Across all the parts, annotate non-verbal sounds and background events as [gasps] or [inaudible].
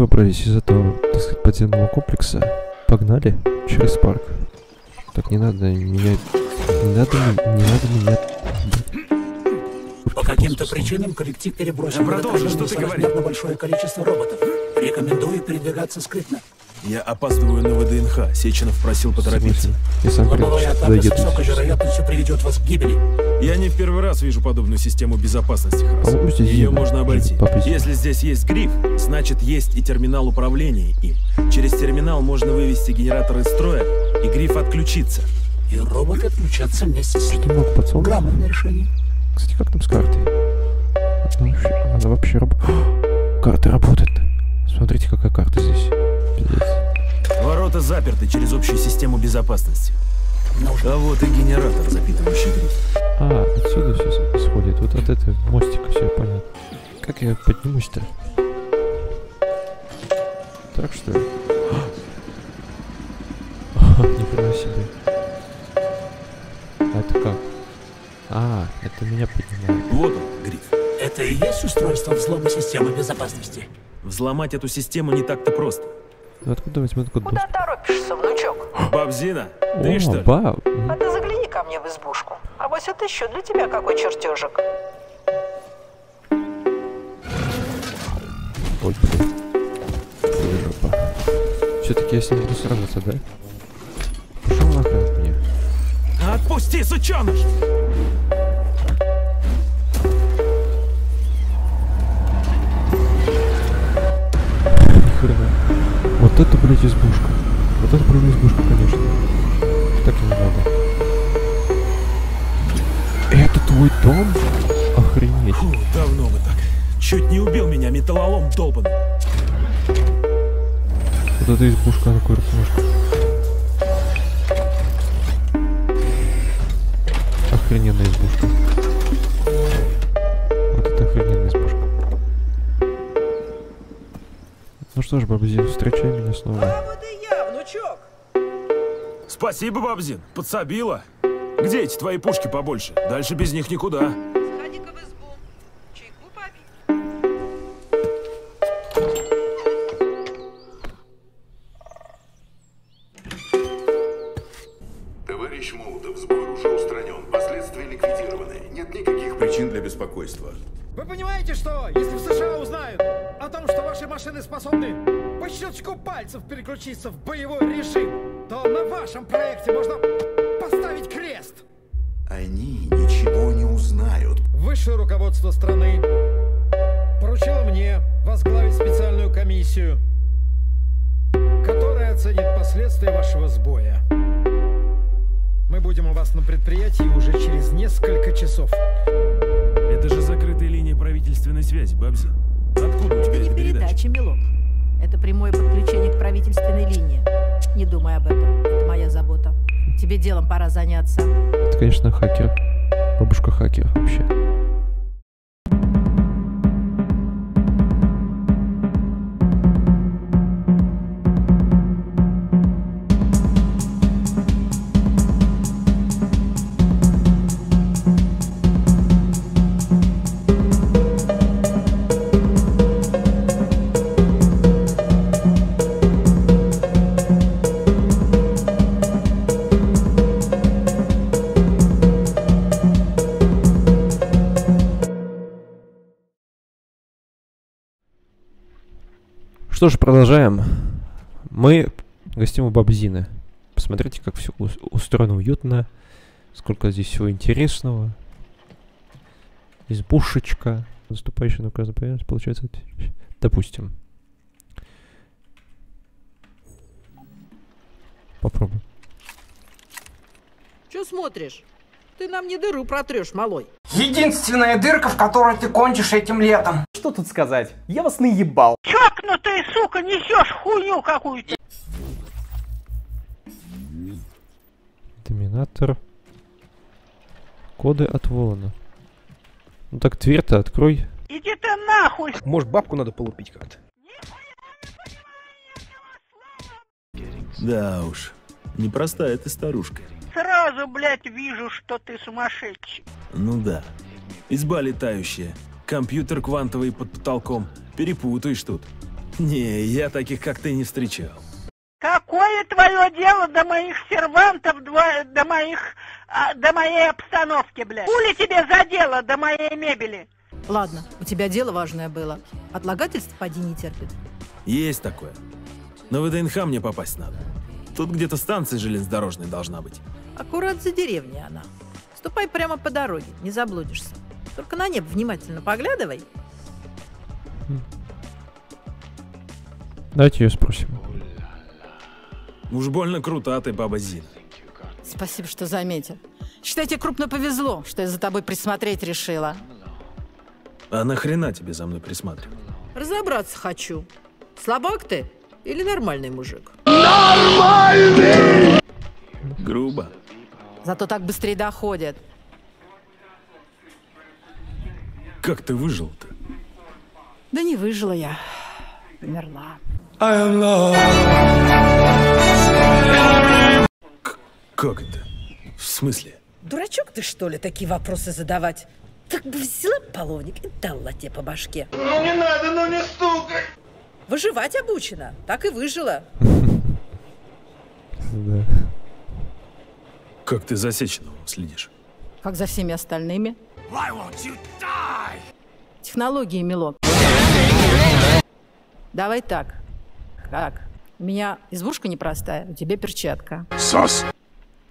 выбрались из этого, так сказать, подземного комплекса. Погнали через парк. Так, не надо меня... Не надо, не надо меня... По каким-то причинам коллектив перебросил в этот район несоразмерно большое количество роботов. Рекомендую передвигаться скрытно. Я опаздываю на ВДНХ. Сеченов просил поторопиться. Я сам Лобовая атака с доеду. высокой же вероятностью приведет вас к гибели. Я не в первый раз вижу подобную систему безопасности, здесь Ее можно обойти. Если здесь есть гриф, значит есть и терминал управления им. Через терминал можно вывести генератор из строя, и гриф отключится. И роботы отключатся вместе с ним. Грамотное решение. Кстати, как там с картой? Она вообще, она вообще работает. Карта работает. Смотрите, какая карта здесь. Пиздец. Ворота заперты через общую систему безопасности. А вот и генератор, запитывающий гриф. А, отсюда все исходит. Вот от этого мостика все понятно. Как я поднимусь-то? Так что ли? А, [laughs] Нифига себе. А это как? А, это меня поднимает. Вот он, гриф. Это и есть устройство взлома системы безопасности. Взломать эту систему не так-то просто. Ну откуда возьму такой Куда торопишься, внучок? [gasps] Бабзина, ты О, что ли? ба! м, А ты загляни ко мне в избушку. А вот это еще для тебя какой чертежик. Ой, блин. Жопа. Все-таки я с ним буду сражаться, да? Пошел нахрен меня. Отпусти, сученыш! Вот это, блядь, избушка. Вот это прям избушка, конечно. Так и не надо. Это твой дом? Охренеть. Фу, давно мы так. Чуть не убил меня металлолом долбанный. Вот эта избушка, она куртнушка. Охрененная избушка. Что ж, бабзи, встречай меня снова. вот и я, внучок. Спасибо, Бабзин, подсобила. Где эти твои пушки побольше? Дальше без них никуда. Сходи-ка в избу. Чайку попить. Товарищ Молотов, сбор уже устранен. Последствия ликвидированы. Нет никаких причин для беспокойства. Вы понимаете, что если машины способны по щелчку пальцев переключиться в боевой режим, то на вашем проекте можно поставить крест. Они ничего не узнают. Высшее руководство страны поручило мне возглавить специальную комиссию, которая оценит последствия вашего сбоя. Мы будем у вас на предприятии конечно, хакер. Что ж, продолжаем. Мы гостим у Бабзины. Посмотрите, как все устроено уютно. Сколько здесь всего интересного. Избушечка. Наступающая на указанный поверхность, получается, допустим. Попробуем. Че смотришь? Ты нам не дыру протрешь, малой. Единственная дырка, в которой ты кончишь этим летом. Что тут сказать? Я вас наебал. Чокнутый, сука, несешь хуйню какую-то. Доминатор. Коды от Волана. Ну так дверь-то открой. Иди ты нахуй. Может, бабку надо полупить как-то? Да уж, непростая ты старушка. Сразу, блядь, вижу, что ты сумасшедший. Ну да. Изба летающая, компьютер квантовый под потолком. Перепутаешь тут. Не, я таких, как ты, не встречал. Какое твое дело до моих сервантов, до моих... а, до моей обстановки, блядь? Хули тебе за дело до моей мебели? Ладно, у тебя дело важное было. Отлагательств поди не терпит. Есть такое. На ВДНХ мне попасть надо. Тут где-то станция железнодорожная должна быть. Аккурат за деревней она. Ступай прямо по дороге, не заблудишься. Только на небо внимательно поглядывай. Давайте ее спросим. Уж больно крута ты, баба Зина. Спасибо, что заметил. Считай, тебе крупно повезло, что я за тобой присмотреть решила. А нахрена тебе за мной присматривать? Разобраться хочу. Слабак ты или нормальный мужик? Грубо. Зато так быстрее доходит. Как ты выжил-то? Да не выжила я. Умерла. Как это? В смысле? Дурачок ты, что ли, такие вопросы задавать? Так бы взяла половник и дала тебе по башке. Ну не надо, ну не стукай! Выживать обучена. Так и выжила. [laughs] Да. Как ты за Сеченовым следишь? Как за всеми остальными. Технологии, милок. Давай так. Как? У меня избушка непростая, у тебя перчатка. Сос.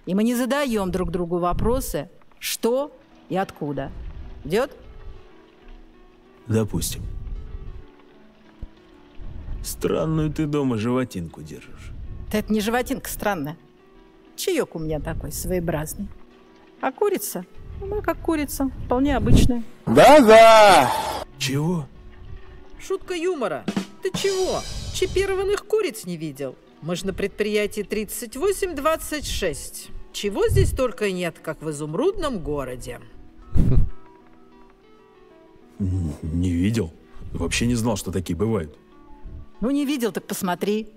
И мы не задаем друг другу вопросы, что и откуда. Идет? Допустим. Странную ты дома животинку держишь. Да это не животинка странная. Чаек у меня такой своеобразный. А курица? Она как курица, вполне обычная. Чего? Шутка юмора. Ты чего? Чипированных куриц не видел? Мы же на предприятии 3826. Чего здесь только нет, как в изумрудном городе. Не видел. Вообще не знал, что такие бывают. Ну, не видел, так посмотри.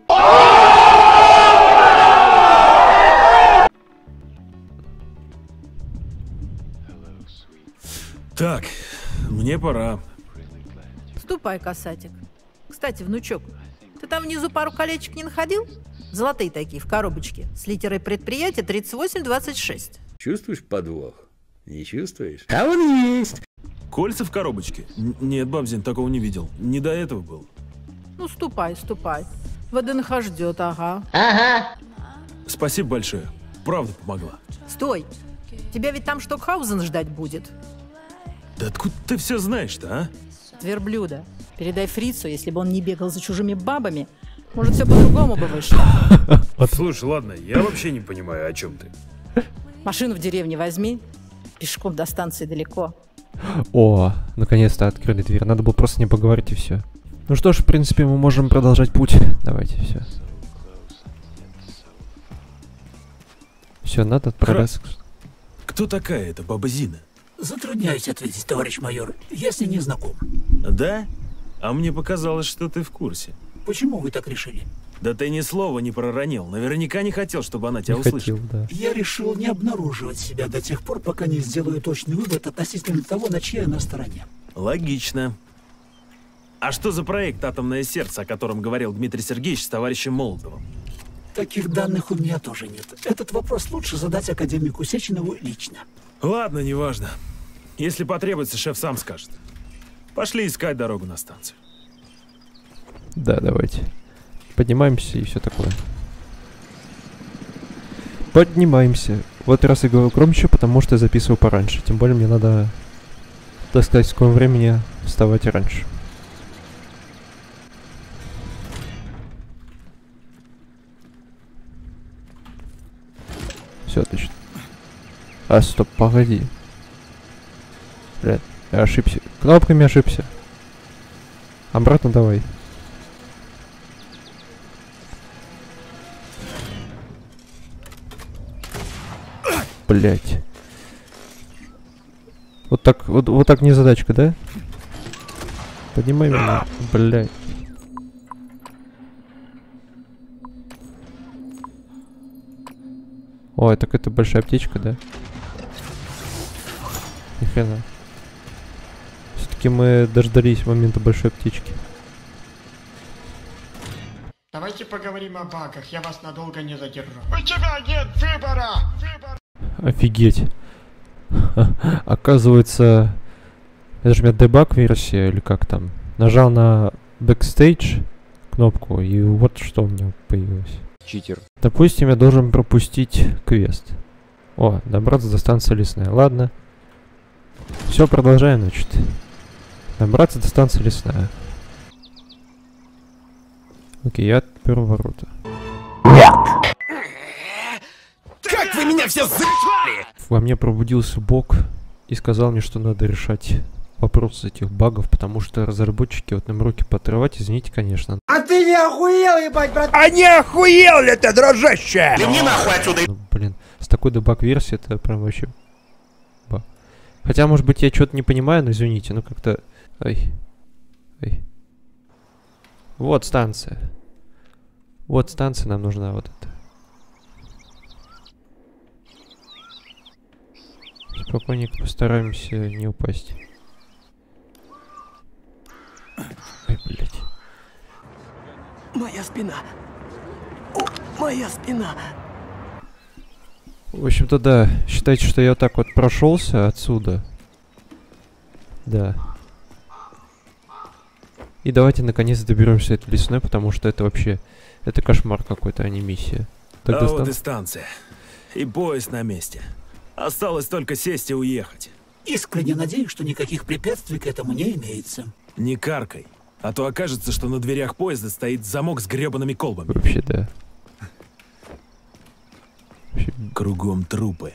Так, мне пора. Ступай, касатик. Кстати, внучок, ты там внизу пару колечек не находил? Золотые такие, в коробочке, с литерой предприятия 3826. Чувствуешь подвох? Не чувствуешь? Кольца в коробочке? Н- Нет, бабзин, такого не видел. Не до этого был. Ну, ступай, ступай. ВДНХ ждет, ага. Спасибо большое. Правда помогла. Стой! Тебя ведь там Штокхаузен ждать будет. Да откуда ты все знаешь-то, а? От верблюда. Передай фрицу, если бы он не бегал за чужими бабами, может, все по-другому бы вышло. [laughs] Слушай, ладно, я вообще не понимаю, о чем ты. Машину в деревне возьми. Пешком до станции далеко. О, наконец-то открыли дверь. Надо было просто не поговорить и все. Ну что ж, в принципе, мы можем продолжать путь. Давайте, все. Все, надо отправляться. Кто такая эта баба Зина? Затрудняюсь ответить, товарищ майор. Я с ней не знаком. Да? А мне показалось, что ты в курсе. Почему вы так решили? Да ты ни слова не проронил. Наверняка не хотел, чтобы она тебя Не услышала. хотел, да. Я решил не обнаруживать себя до тех пор, пока не сделаю точный вывод относительно того, на чьей она стороне. Логично. А что за проект «Атомное сердце», о котором говорил Дмитрий Сергеевич с товарищем Молотовым? Таких данных у меня тоже нет. Этот вопрос лучше задать академику Сеченову лично. Ладно, неважно. Если потребуется, шеф сам скажет. Пошли искать дорогу на станцию. Да, давайте. Поднимаемся и все такое. Поднимаемся. Вот раз я говорю громче, потому что я записываю пораньше. Тем более мне надо, так сказать, в скором времени вставать раньше. Все, отлично. А, стоп, погоди. Блядь, я ошибся. Кнопками ошибся. Обратно давай. Блять. Вот так, вот, вот так не задачка, да? Поднимай меня, блять. Ой, так это большая аптечка, да? Ни хрена. Все-таки мы дождались момента большой аптечки. Давайте поговорим о багах, я вас надолго не задержу. У тебя нет выбора! Выбор! Офигеть. [laughs] Оказывается, это же у меня дебаг версия или как там. Нажал на Backstage кнопку, и вот что у меня появилось. Читер. Допустим, я должен пропустить квест. О, добраться до станции лесная. Ладно. Все, продолжаем, значит. Добраться до станции лесная. Окей, я отпер ворота. Как вы меня все за***ли! Во мне пробудился бог и сказал мне, что надо решать вопрос этих багов, потому что разработчики вот нам руки поотрывать, извините, конечно. А ты не охуел, ебать, брат? А не охуел ли ты, дружище? Ты мне нахуй отсюда! Ну, блин, с такой дебаг-версией это прям вообще... Баг. Хотя, может быть, я что-то не понимаю, но извините, ну как-то... Ай. Ай. Вот станция. Вот станция нам нужна, вот эта. Спокойненько постараемся не упасть. Ой, блядь. Моя спина. О, моя спина. В общем-то, да. Считайте, что я вот так вот прошелся отсюда. Да. И давайте наконец доберемся до лесной, потому что это вообще... Это кошмар какой-то, а не миссия. Так а достан- вот и станция. И поезд на месте. Осталось только сесть и уехать. Искренне надеюсь, что никаких препятствий к этому не имеется. Не каркай. А то окажется, что на дверях поезда стоит замок с гребаными колбами. Вообще, да. Кругом трупы.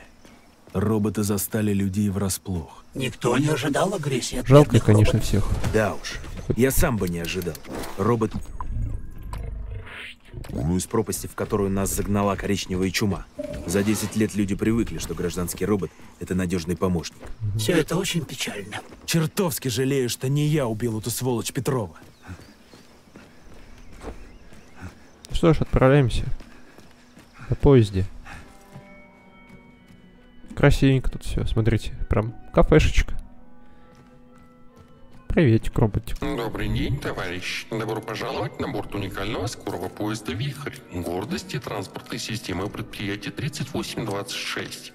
Роботы застали людей врасплох. Никто не ожидал агрессии от Жалко, конечно, роботов. всех. Да уж. Я сам бы не ожидал. Робот... Ну, из пропасти, в которую нас загнала коричневая чума. За 10 лет люди привыкли, что гражданский робот — это надежный помощник. Все это очень печально. Чертовски жалею, что не я убил эту сволочь Петрова. Что ж, отправляемся. На поезде. Красивенько тут все, смотрите. Прям кафешечка. Приветик, роботик. Добрый день, товарищ. Добро пожаловать на борт уникального скорого поезда «Вихрь». Гордости транспортной системы предприятия 3826.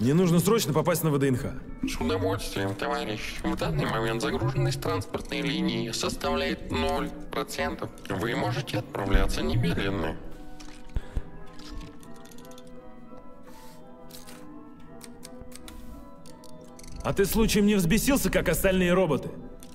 Мне нужно срочно попасть на ВДНХ. С удовольствием, товарищ. В данный момент загруженность транспортной линии составляет 0%. Вы можете отправляться немедленно. А ты случаем не взбесился, как остальные роботы?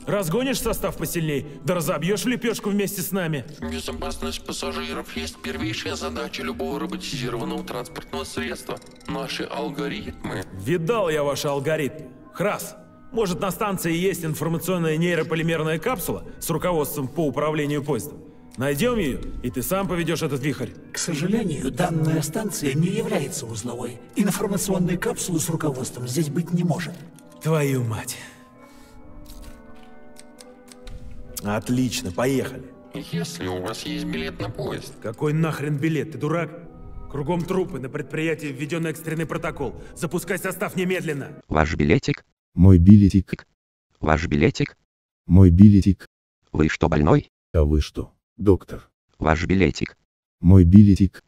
Разгонишь состав посильней, да разобьешь в лепешку вместе с нами. Безопасность пассажиров есть первейшая задача любого роботизированного транспортного средства. Наши алгоритмы... Видал я ваши алгоритмы. Храс, может на станции есть информационная нейрополимерная капсула с руководством по управлению поездом? Найдем ее, и ты сам поведешь этот вихрь. К сожалению, данная станция не является узловой. Информационной капсулы с руководством здесь быть не может. Твою мать. Отлично, поехали. Если у вас есть билет на поезд, Какой нахрен билет, ты дурак? Кругом трупы, на предприятии введен экстренный протокол. Запускай состав немедленно. Ваш билетик? Мой билетик. Ваш билетик? Мой билетик. Вы что, больной? А вы что, доктор? Ваш билетик. Мой билетик.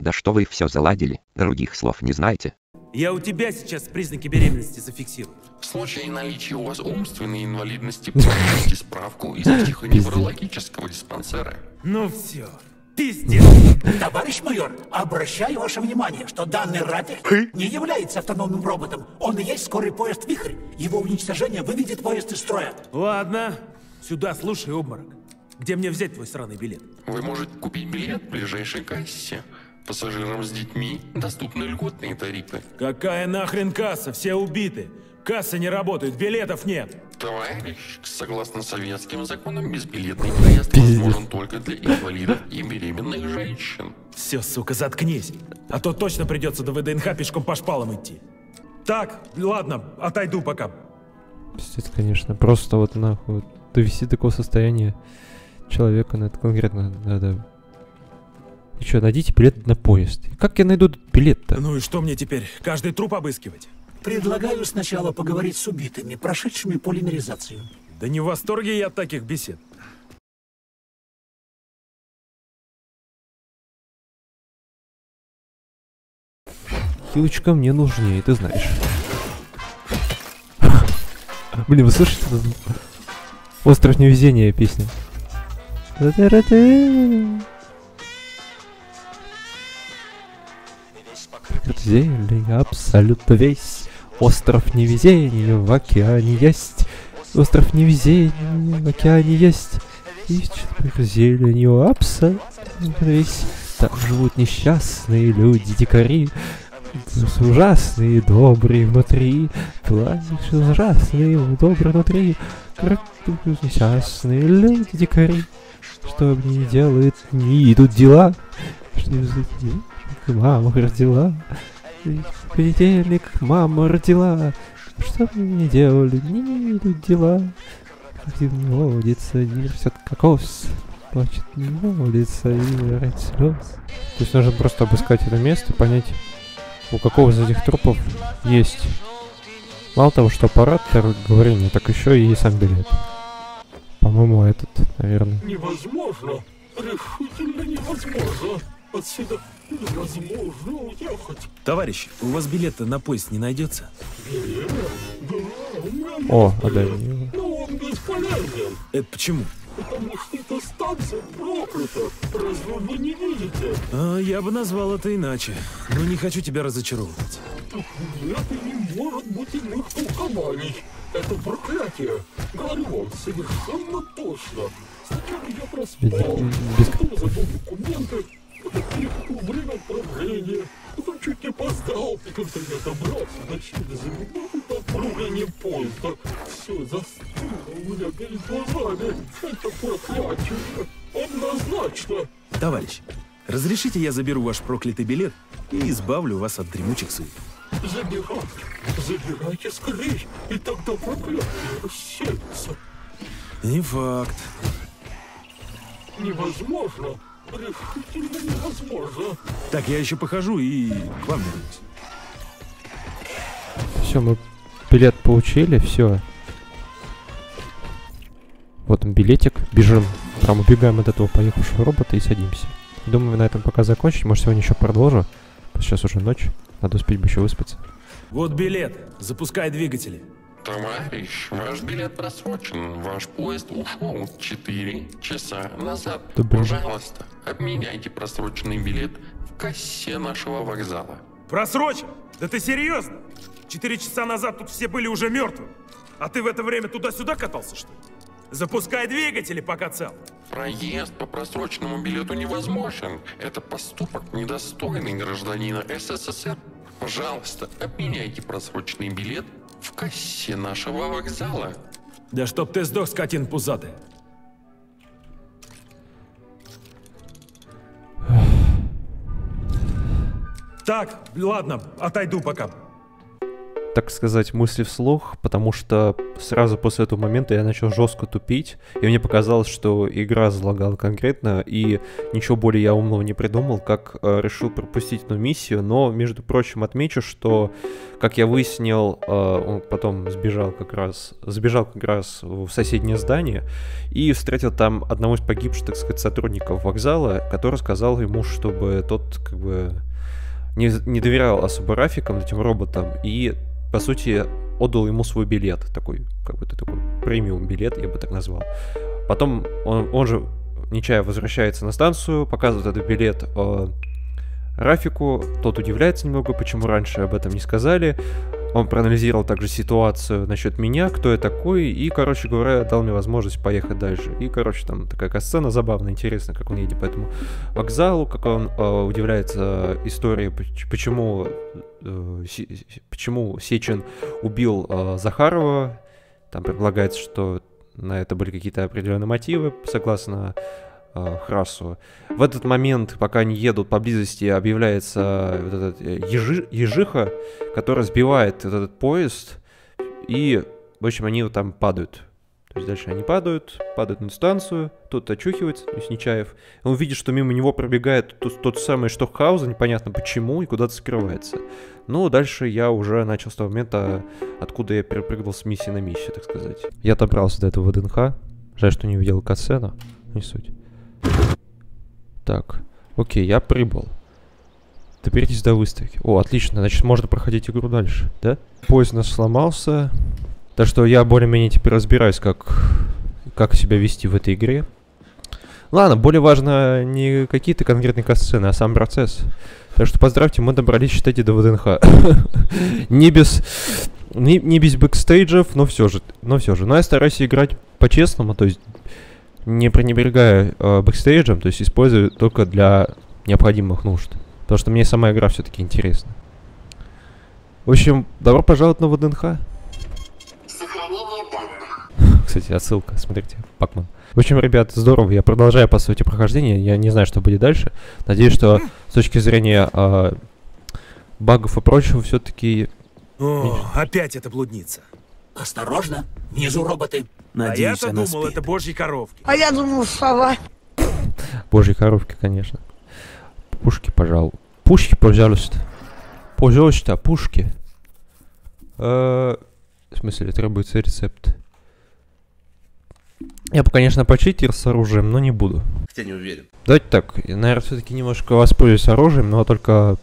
Да что вы все заладили, других слов не знаете? Я у тебя сейчас признаки беременности зафиксирую. в случае наличия у вас умственной инвалидности, получите справку из психоневрологического диспансера. Ну все, пиздец. Товарищ майор, обращаю ваше внимание, что данный Ратик не является автономным роботом. Он и есть скорый поезд «Вихрь». Его уничтожение выведет поезд из строя. Ладно, сюда слушай, обморок. Где мне взять твой сраный билет? Вы можете купить билет в ближайшей кассе. Пассажирам с детьми доступны льготные тарифы. Какая нахрен касса? Все убиты. Кассы не работают, билетов нет. Товарищ, согласно советским законам, безбилетный проезд возможен только для инвалидов и беременных женщин. Все, сука, заткнись. А то точно придется до ВДНХ пешком по шпалам идти. Так, ладно, отойду пока. Пиздец, конечно. Просто вот нахуй. Довести до такого состояния человека, на это конкретно надо... И что, найдите билет на поезд. Как я найду этот билет-то? Ну и что мне теперь? Каждый труп обыскивать? Предлагаю сначала поговорить с убитыми, прошедшими полимеризацию. Да не в восторге я от таких бесед. Хилочка мне нужнее, ты знаешь. [laughs] Блин, вы слышите? Остров невезения песня. Зелень абсолютно весь. Остров невезения в океане есть. Остров невезения в океане есть. И зеленью абсолютно весь. Там живут несчастные люди, дикари. Ужасные, добрые внутри. Плачут ужасные, добрые внутри. Несчастные люди, дикари. Что мне делают, не идут дела. Что мама родила. В понедельник мама родила. Что мне делали, не идут дела. Один водится, не растет кокос. Плачет, не молится и играет слез. То есть нужно просто обыскать это место, понять, у какого из этих трупов есть мало того, что аппарат говорения, так еще и сам билет. По-моему, этот, наверное. Невозможно. Решительно невозможно. Отсюда невозможно уехать. Товарищ, у вас билета на поезд не найдется? Билет? Да, О, отдай мне. Но он бесполезен. Это почему? Потому что эта станция проклята. Разве вы не видите? А, я бы назвал это иначе. Но не хочу тебя разочаровывать. Это не может быть иных толкований. Это проклятие. Говорю вам совершенно точно. Сначала я проспал, Без- потом забыл документы, перепутал время отправления, потом чуть не и когда я добрался до чуда за минуту до отправления поезда, все застыло у меня перед глазами. Это проклятие. Однозначно. Товарищ, разрешите я заберу ваш проклятый билет и избавлю вас от дремучих сует. Забирайте, забирайте скорей, и тогда проклятие рассеется. Не факт. Невозможно. Решительно невозможно. Так, я еще похожу и к вам вернусь. Все, мы билет получили, все. Вот он билетик, бежим. Прям убегаем от этого поехавшего робота и садимся. Думаю, на этом пока закончить. Может, сегодня еще продолжу. Сейчас уже ночь. Надо успеть бы еще выспаться. Вот билет. Запускай двигатели. Товарищ, ваш билет просрочен. Ваш поезд ушел 4 часа назад. Да. Пожалуйста, обменяйте просроченный билет в кассе нашего вокзала. Просрочен? Да ты серьезно? Четыре часа назад тут все были уже мертвы. А ты в это время туда-сюда катался, что ли? Запускай двигатели, пока цел. Проезд по просроченному билету невозможен. Это поступок недостойный гражданина СССР. Пожалуйста, обменяйте просроченный билет в кассе нашего вокзала. Да чтоб ты сдох, скотин пузатый. Так, ладно, отойду пока. Так сказать, мысли вслух, потому что сразу после этого момента я начал жестко тупить, и мне показалось, что игра залагала конкретно, и ничего более я умного не придумал, как э, решил пропустить эту миссию, но, между прочим, отмечу, что, как я выяснил, э, он потом сбежал как раз, сбежал как раз в соседнее здание, и встретил там одного из погибших, так сказать, сотрудников вокзала, который сказал ему, чтобы тот, как бы, не, не доверял особо Рафикам, этим роботам, и, по сути, отдал ему свой билет, такой, как бы такой премиум билет, я бы так назвал. Потом он, он же, Нечаев, возвращается на станцию, показывает этот билет э, Рафику, тот удивляется немного, почему раньше об этом не сказали. Он проанализировал также ситуацию насчет меня, кто я такой, и, короче говоря, дал мне возможность поехать дальше. И, короче, там такая сцена забавная, интересная, как он едет по этому вокзалу, как он э, удивляется истории, поч- почему, э, почему Сечин убил э, Захарова. Там предполагается, что на это были какие-то определенные мотивы, согласно э, Храсу. В этот момент, пока они едут поблизости, объявляется вот этот э, ежи- ежиха, который сбивает этот поезд, и, в общем, они вот там падают. То есть дальше они падают, падают на станцию, тот очухивается, то есть Нечаев. Он видит, что мимо него пробегает тот, тот самый Штокхаузен, непонятно почему, и куда-то скрывается. Ну, дальше я уже начал с того момента, откуда я перепрыгнул с миссии на миссию, так сказать. Я добрался до этого ВДНХ. Жаль, что не увидел катсцена. Не суть. Так, окей, я прибыл. Доберитесь до выставки. О, отлично, значит, можно проходить игру дальше, да? Поезд наш сломался. Так что я более-менее теперь разбираюсь, как, как себя вести в этой игре. Ладно, более важно не какие-то конкретные катсцены, а сам процесс. Так что поздравьте, мы добрались, считайте, до ВДНХ. [laughs] не без... Не, не без бэкстейджев, но все же. Но все же. Но я стараюсь играть по-честному, то есть не пренебрегая э, бэкстейджем, то есть использую только для необходимых нужд. Потому что мне сама игра все-таки интересна. В общем, добро пожаловать на ВДНХ. Кстати, отсылка, смотрите, Пакман. В общем, ребят, здорово, я продолжаю, по сути, прохождение, я не знаю, что будет дальше. Надеюсь, что с точки зрения э, багов и прочего, все-таки... О, опять эта блудница. Осторожно, внизу роботы. Надеюсь, а я-то думал, спит. это божьи коровки. А я думал, сова. Божьи коровки, конечно. Пушки, пожалуй. Пушки, пожалуйста. Пожалуйста, пушки. Э, в смысле, требуется рецепт. Я бы, конечно, почитер с оружием, но не буду. Хотя не уверен. Давайте так, я, наверное, все-таки немножко воспользуюсь оружием, но только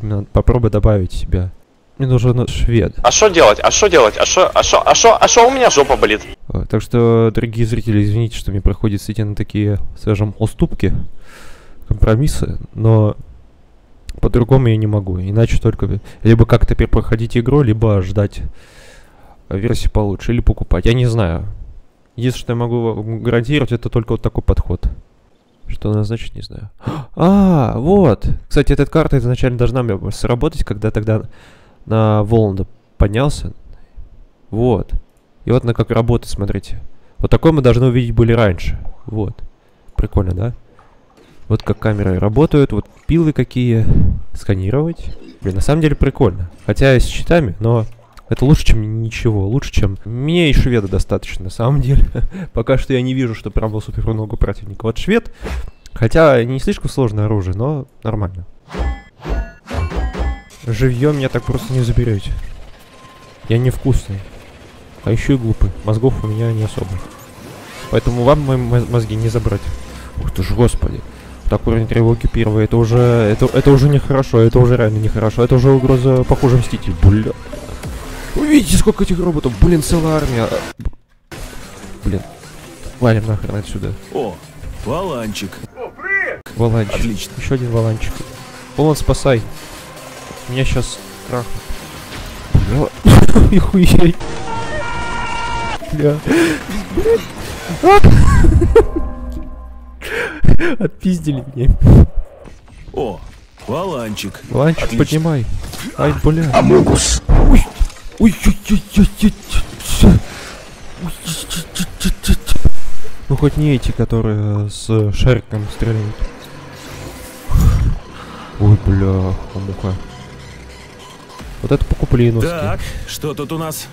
именно попробуй добавить себя. Мне нужен швед. А что делать? А что делать? А что? А что? А что? А что у меня жопа болит? Так что, дорогие зрители, извините, что мне приходится идти на такие, скажем, уступки, компромиссы, но по-другому я не могу. Иначе только либо как-то перепроходить игру, либо ждать версии получше, или покупать. Я не знаю. Единственное, что я могу гарантировать, это только вот такой подход. Что она значит, не знаю. А, вот. Кстати, эта карта изначально должна мне сработать, когда тогда на Воланда поднялся. Вот. И вот она как работает, смотрите. Вот такой мы должны увидеть были раньше. Вот. Прикольно, да? Вот как камеры работают, вот пилы какие. Сканировать. Блин, на самом деле прикольно. Хотя и с щитами, но это лучше, чем ничего. Лучше, чем... Мне и шведа достаточно, на самом деле. [laughs] Пока что я не вижу, что прям был супер много противника. Вот швед, хотя не слишком сложное оружие, но нормально. Живьем меня так просто не заберете. Я невкусный. А еще и глупый. Мозгов у меня не особо. Поэтому вам мои мозги не забрать. Ух ты ж, господи. Так, уровень тревоги первый. Это уже... Это, это уже нехорошо. Это уже реально нехорошо. Это уже угроза похуже мститель. Бля. Вы видите, сколько этих роботов? Блин, целая армия. Блин. Валим нахрен отсюда. О, валанчик. Валанчик. Отлично. Еще один валанчик. Полон, спасай. Меня сейчас крахнут. Бля. [laughs] Нихуя. Бля. Отпиздили меня. О, валанчик. Валанчик, Отлично. поднимай. Ай, бля. Амогус. Ой, ой, ой, ой, ой, ой, ой. Ну хоть не эти, которые с шариком стреляют. Ой, бля, муха. Вот это покуплиновский. Так, что тут у нас?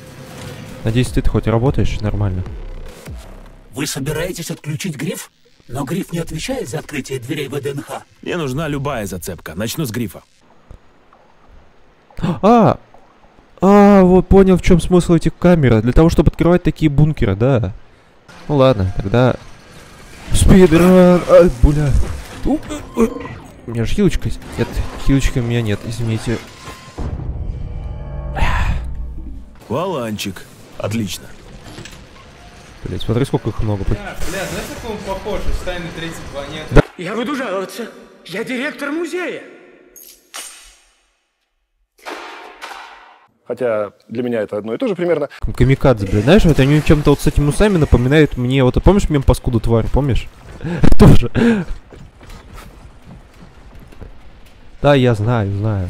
Надеюсь, ты хоть работаешь нормально. Вы собираетесь отключить гриф? Но гриф не отвечает за открытие дверей ВДНХ. Мне нужна любая зацепка. Начну с грифа. А! А, вот понял, в чем смысл этих камер. Для того, чтобы открывать такие бункеры, да. Ну ладно, тогда... Спидран! Ай, бля. У, у, у. Меня же хилочка есть. Нет, хилочки у меня нет, извините. Валанчик. Отлично. Блять, смотри, сколько их много. Бля, бля, знаешь, как он похож из тайны третьей планеты? Да. Я буду жаловаться. Я директор музея. Хотя для меня это одно и то же примерно. Камикадзе, блядь. Знаешь, вот они чем-то вот с этими усами напоминают мне... Вот помнишь мем паскуду тварь, помнишь? [laughs] Тоже. Да, я знаю, знаю.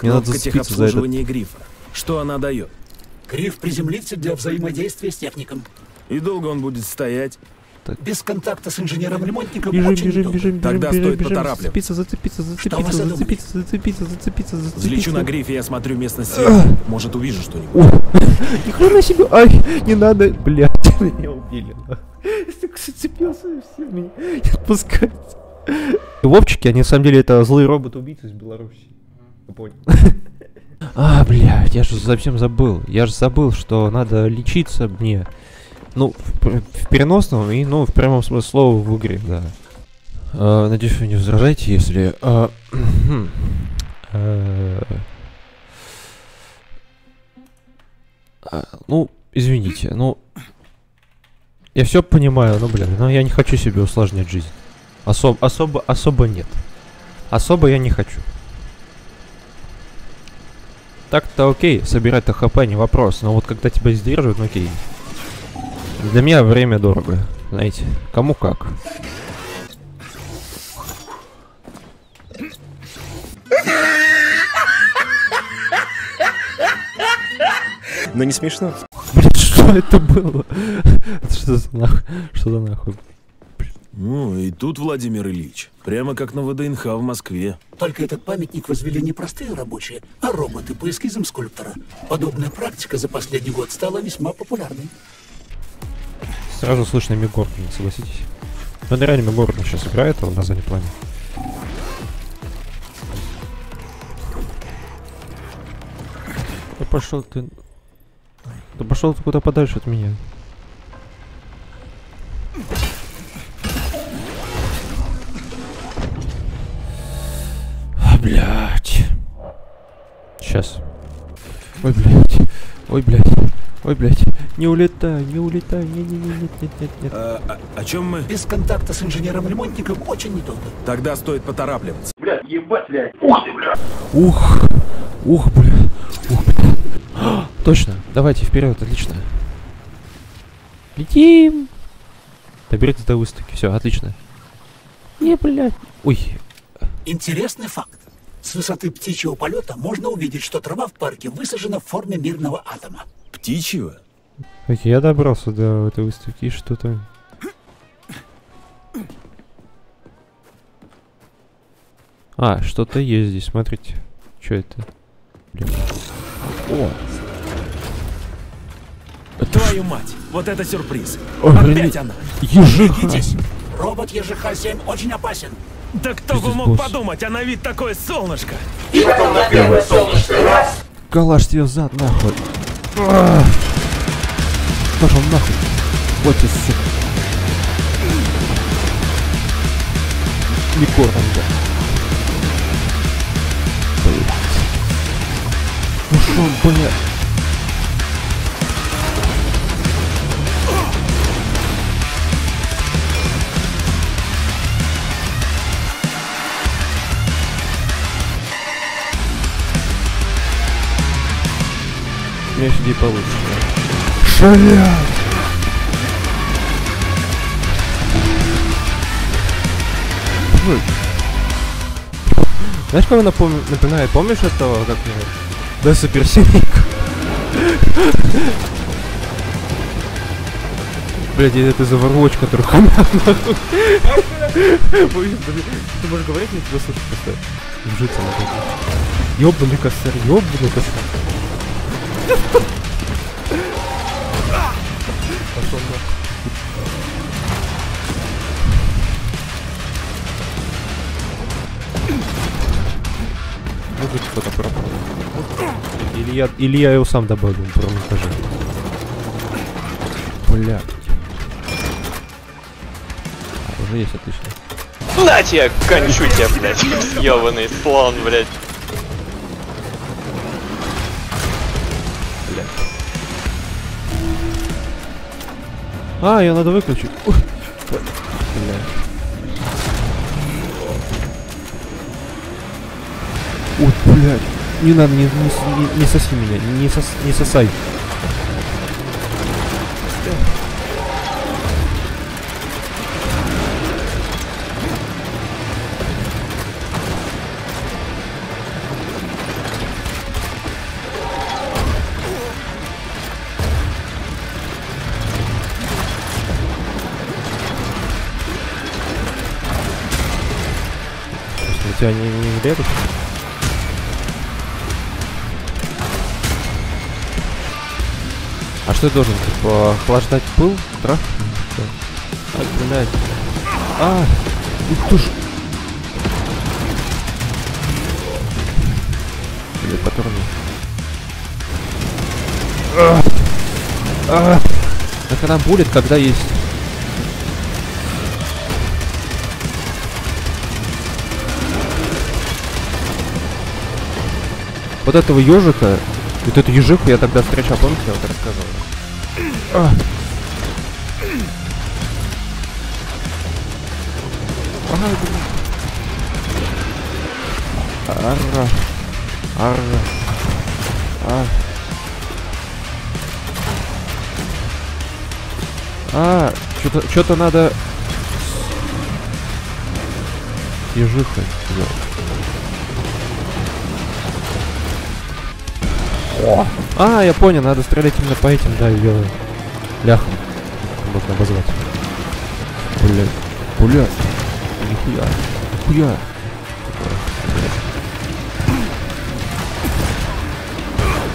Мне надо зацепиться за это. грифа. Что она дает? Гриф приземлится для взаимодействия с техником. И долго он будет стоять? Так. Без контакта с инженером-ремонтником Бежим, очень бежим, бежим, бежим, Тогда бежим, стоит бежим, поторапливаться. Зацепиться, зацепиться, зацепиться, зацепиться, зацепиться, зацепиться, зацепиться. Взлечу на грифе и осмотрю местность сверху. Может, увижу что-нибудь. [laughs] Ни хрена себе, ай, не надо, блядь, [laughs] меня убили. Я так зацепился и все, меня не отпускать. Вовчики, они на самом деле это злые роботы-убийцы из Беларуси. Я понял. [laughs] А, блядь, я же совсем забыл. Я же забыл, что надо лечиться мне. Ну, в, в переносном и, ну, в прямом смысле слова в игре, да. А, надеюсь, вы не возражаете, если... а, [clears throat] э, а, ну, извините, ну... Я все понимаю, ну, блин, но я не хочу себе усложнять жизнь. Особ, особо, особо нет. Особо я не хочу. Так-то окей, собирать-то хп не вопрос, но вот когда тебя сдерживают, ну окей. Для меня время дорого, знаете, кому как. Но не смешно. Блин, что это было? Что за нахуй? Что за нахуй? Ну, и тут Владимир Ильич. Прямо как на ВДНХ в Москве. Только этот памятник возвели не простые рабочие, а роботы по эскизам скульптора. Подобная практика за последний год стала весьма популярной. Сразу слышно Мегор, согласитесь? Ну, это реально Мегор сейчас играет, а на заднем плане. Да пошел ты... Да пошел ты куда подальше от меня. А, блядь. Сейчас. Ой, блядь. Ой, блядь. Ой, блядь. Не улетай, не улетай. Не-не-не, нет, нет, нет, нет. А, а- о чем мы? Без контакта с инженером-ремонтником очень недолго. Тогда стоит поторапливаться. Блядь, ебать, блядь. Ух ты, блядь. Ух, ух, бля, ух, бля. А, Точно, давайте вперед, отлично. Летим. Доберитесь до выставки, все, отлично. Не, блядь. Ой, Интересный факт. С высоты птичьего полета можно увидеть, что трава в парке высажена в форме мирного атома. Птичьего? Окей, я добрался до этой выставки, что-то... А, что-то есть здесь, смотрите. Что это? Блин. О, Твою мать, вот это сюрприз. Охренеть. Опять она. Ежиха. Робот ЕЖХ-7 очень опасен. Да кто бы мог подумать, а на вид такое солнышко. И потом на первое солнышко раз. Калаш тебе в зад, нахуй. А! Пошел нахуй. Вот тебе, сука. Ликор там, да. Блядь. Ну шо, блядь. У меня есть идея получше. Ой. Знаешь, кого напом- напоминает? Помнишь этого, как его? Да, суперсемейку. Блядь, это за Overwatch, который хуйня нахуй. Ты можешь говорить, я тебя слышу просто. Вжиться на. Ёбаный косарь, ёбаный косарь. Может кто-то пропал. Или я, или я его сам добавлю на втором этаже. Бля. А, уже есть, отлично. На тебе, кончу тебя, блядь. Ёбаный слон, блядь. А, ее надо выключить. Ух, Бля. Ой, блядь. Не надо, не, не, не соси меня. Не, сос, не сосай. тебя не, не врежут? Что я должен, типа, охлаждать пыл? Трах? Ай, блядь. А, ух ты ж. Или патроны. А, а. Так она будет, когда есть... Вот этого ежика, вот эту ежиху я тогда встречал, помните, я вот рассказывал? А. Арра. Арра. А. А, что-то что-то надо ежихой. О! А, я понял, надо стрелять именно по этим, да, ее ляхам. Можно обозвать. Блять. Блять. Нихуя. Нихуя.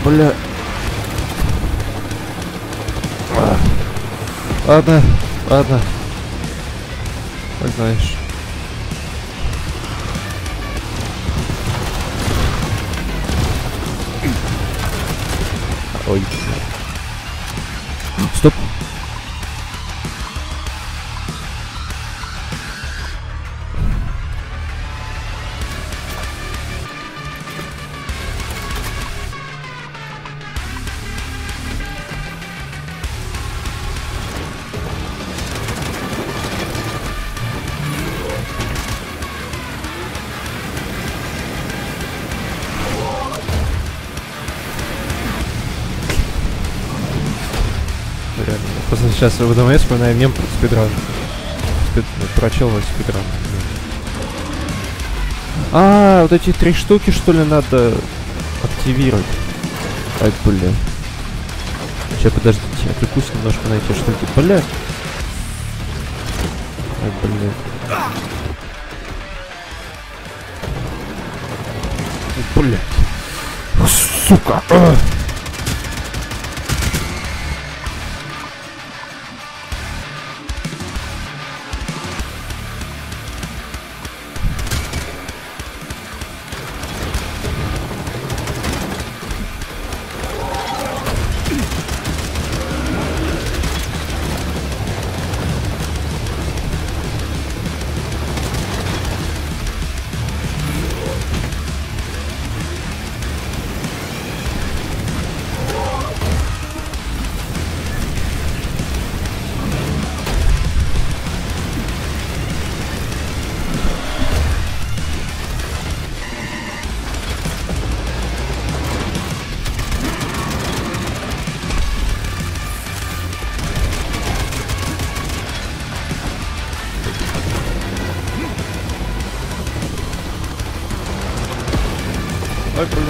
Бля. Ладно, ладно. Как знаешь. Ой. Сейчас в ДМС вспоминаю мем про спидран. Спид... Про челного спидран. А, вот эти три штуки, что ли, надо активировать. Ай, бля. Сейчас, подождите, отвлекусь немножко на эти штуки. Бля. Ай, бля. Бля. Сука. А. Ай, блин.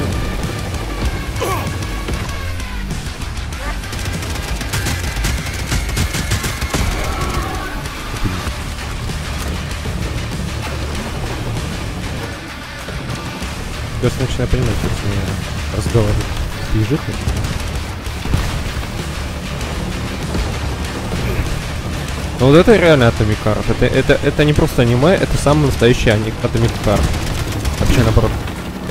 Кажется, начинаю понимать, как с ней разговаривать с ежихой. Ну вот это реально Atomic Heart. Это, это, это не просто аниме, это самый настоящий Atomic Heart. Вообще наоборот.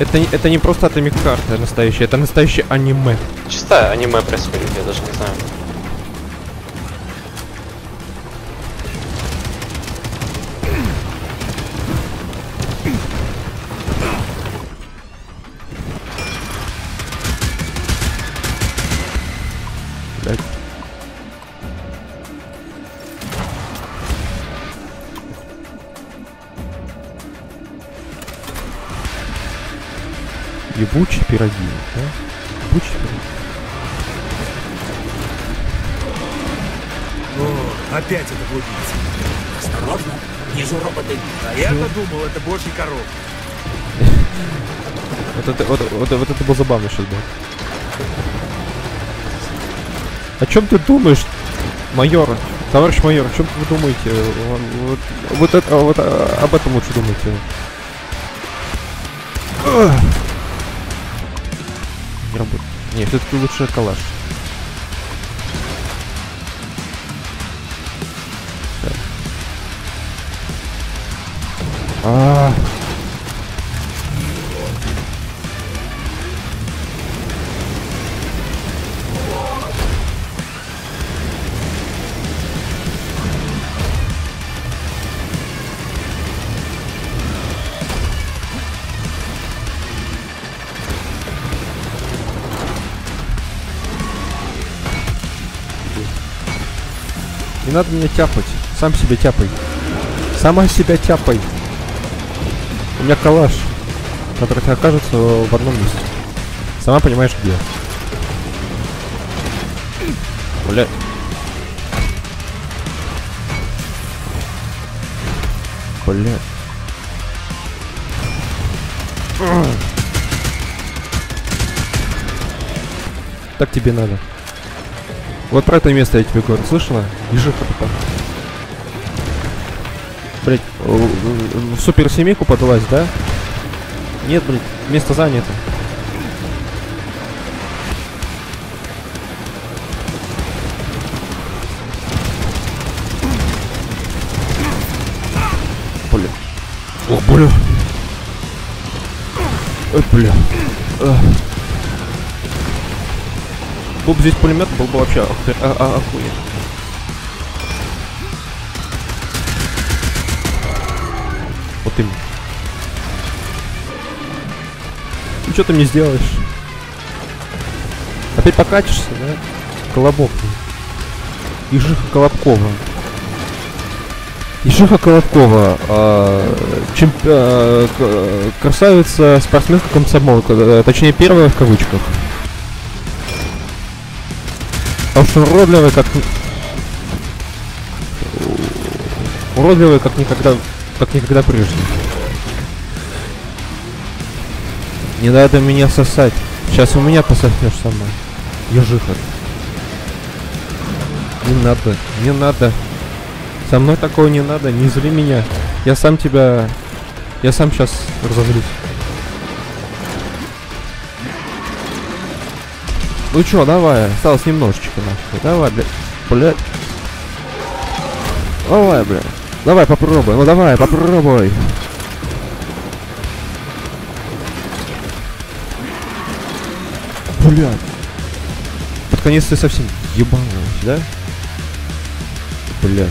Это, это не просто Heart это настоящий, это настоящее аниме. Чистое аниме происходит, я даже не знаю. Пироги, да? Ебучие пироги. О, опять это блудница. Осторожно, внизу роботы. А я-то думал, это божий коров. [laughs] Вот это, вот, вот, вот это было забавно сейчас было. О чем ты думаешь, майор? Товарищ майор, о чем вы думаете? Вот, вот, вот это, вот а, об этом лучше думайте. Не работает. Не, все-таки лучше калаш. Так. А. Не надо меня тяпать. Сам себя тяпай. Сама себя тяпай. У меня калаш, который окажется в одном месте. Сама понимаешь где. Бля. Бля. Так тебе надо. Вот про это место я тебе говорю, слышала? Ежиха тупо. Блять, в суперсемейку подалась, да? Нет, блядь, место занято. Бля. О, бля. Ой, бля. Ах. Был бы здесь пулемет, был бы вообще охуе- а- а- охуенно. Вот именно. Ну что ты мне сделаешь? Опять покатишься, да? Колобок. Ежиха Колобкова. Ежиха Колобкова. а, чемп- а, к- красавица спортсменка комсомолка. э, Точнее, первая в кавычках. Уж уродливый как... Уродливый как никогда... Как никогда прежде. Не надо меня сосать. Сейчас у меня посохнешь сама. Ежиха. Не надо, не надо. Со мной такого не надо, не зли меня. Я сам тебя... Я сам сейчас разозлюсь. Ну чё, давай, осталось немножечко нахуй. Давай, блядь. Блядь. Давай, блядь. Давай, попробуй. Ну давай, попробуй. Блядь. Под конец ты совсем ебанулась, да? Блядь.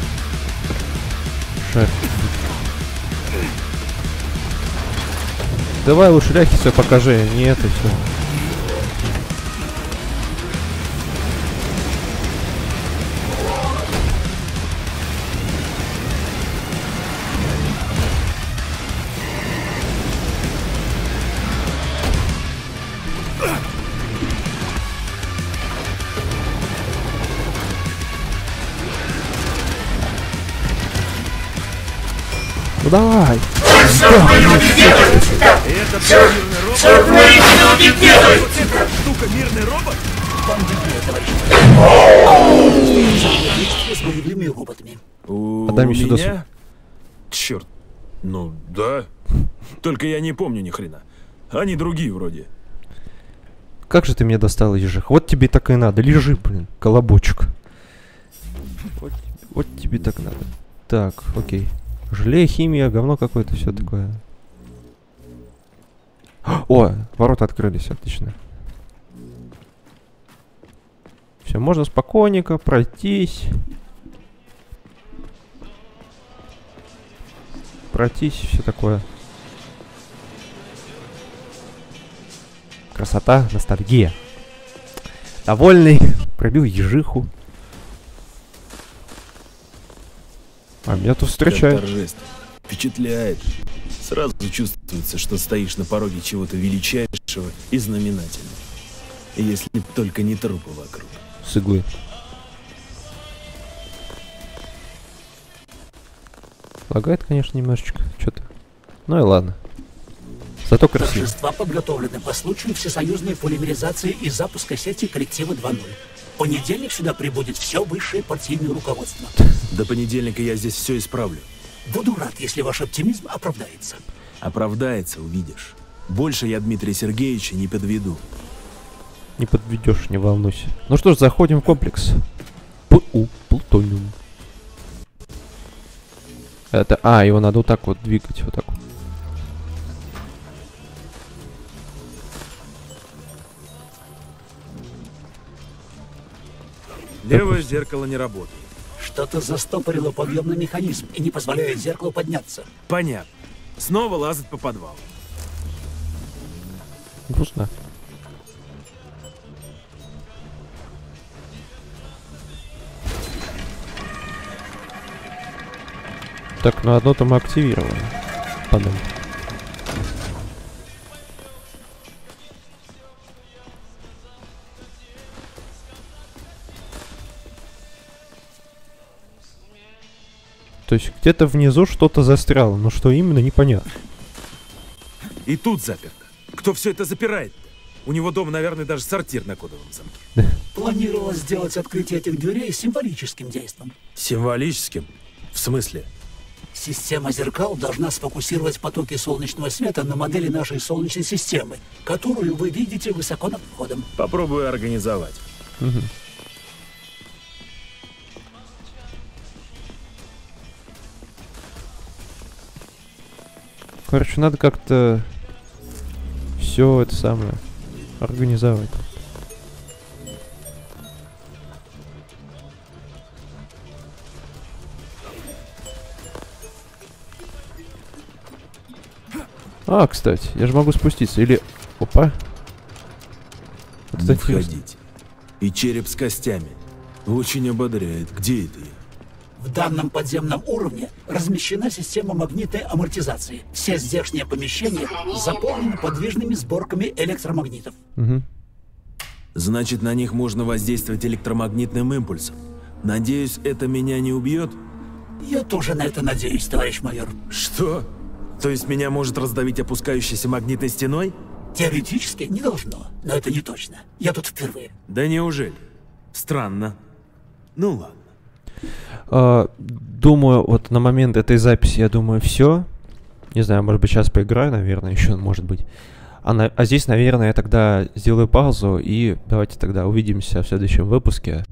Шар. Давай лучше ляхи все покажи, не это все. Ну давай. Это все мирный робот? Штука мирный робот? С боевыми роботами. Отдай мне сюда меня? Черт. Ну, да. Только я не помню ни хрена. Они другие вроде. Как же ты мне достал ежих? Вот тебе так и надо. Лежи, блин, колобочек. Вот, вот тебе так надо. Так, окей. Желе, химия, говно какое-то, все такое. О, ворота открылись, отлично. Все, можно спокойненько пройтись. Пройтись, все такое. Красота, ностальгия. Довольный, [laughs] пробил ежиху. А меня тут торжественно. Впечатляет. Сразу чувствуется, что стоишь на пороге чего-то величайшего и знаменательного. Если б только не трупы вокруг. С иглы. Лагает, конечно, немножечко. Что-то. Ну и ладно. Зато красиво. Торжества подготовлены по случаю всесоюзной полимеризации и запуска сети коллектива 2.0. В понедельник сюда прибудет все высшее партийное руководство. До понедельника я здесь все исправлю. Буду рад, если ваш оптимизм оправдается. Оправдается, увидишь. Больше я Дмитрия Сергеевича не подведу. Не подведешь, не волнуйся. Ну что ж, заходим в комплекс. ПУ, Плутониум. Это, а, его надо вот так вот двигать, вот так вот. Левое зеркало не работает. Что-то застопорило подъемный механизм и не позволяет зеркалу подняться. Понятно. Снова лазать по подвалу. Вкусно. Так, ну одно-то мы активировали. Потом. То есть где-то внизу что-то застряло, но что именно, непонятно. И тут заперто. Кто все это запирает? У него дома, наверное, даже сортир на кодовом замке. [laughs] Планировалось сделать открытие этих дверей символическим действом. Символическим? В смысле? Система зеркал должна сфокусировать потоки солнечного света на модели нашей Солнечной системы, которую вы видите высоко над входом. Попробую организовать. Угу. Короче, надо как-то все это самое организовать. А, кстати, я же могу спуститься. Или... Опа. Вот Не входить. И череп с костями. Очень ободряет. Где это я? В данном подземном уровне размещена система магнитной амортизации. Все здешние помещения заполнены подвижными сборками электромагнитов. Угу. Значит, на них можно воздействовать электромагнитным импульсом. Надеюсь, это меня не убьет? Я тоже на это надеюсь, товарищ майор. Что? То есть меня может раздавить опускающейся магнитной стеной? Теоретически не должно, но это не точно. Я тут впервые. Да неужели? Странно. Ну ладно. Uh, думаю, вот на момент этой записи, я думаю, все. Не знаю, может быть, сейчас поиграю, наверное, еще, может быть. А, на, а здесь, наверное, я тогда сделаю паузу и давайте тогда увидимся в следующем выпуске.